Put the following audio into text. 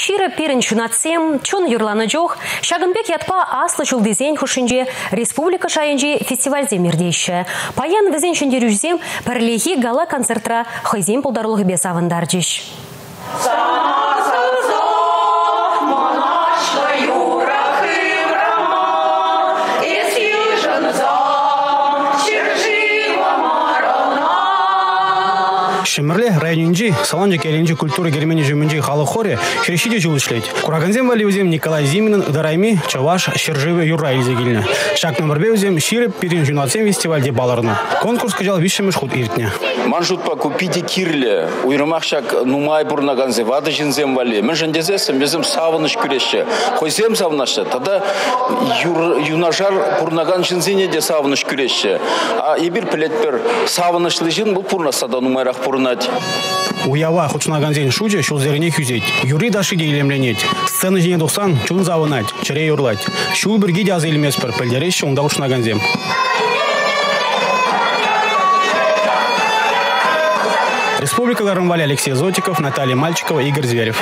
Ширы пирін чунатсем, чун юрланы жоқ, шагынбек ятпа аслы чулдезен хушинже республика шайынже фестивальзе мердейші. Паян візен шындерюзем пірлехи гала концертра хайзем пулдарлығы бес жеш. Шемерле районинжи саланжы келинжи культура гермени жуминжи халы хоре шерешиде жыл ишлейт. Кураганзем валивзем Николай Зиминин дарайми чаваш шерживе юра изегилне. Шак номер бевзем шире пирин жунатсем фестивальде баларны. Конкурс кажал вишемеш худ иртне. Манжут па купите кирле, уйрымахшак нумай бурнаганзе вады жинзем вали. Мен жендезесем безем савыныш күреше. Хойсем савнашы. Тада юнажар бурнаган жинзене де савыныш күреше. А ибир пилетпер савынышлы жин бұл пурнасада нумайрақ пурнать. Уява хучнаганзен шуджа шулзеріне күзет. Юри даши дейлемленет. Сцена жіне доқсан чун завынать, чыре юрлать. Шул бірге де аз елмеспір, пілдереш шуңда хучнаганзем. Республика Гармвали Алексей Зотиков, Наталья Мальчикова, Игорь Зверев.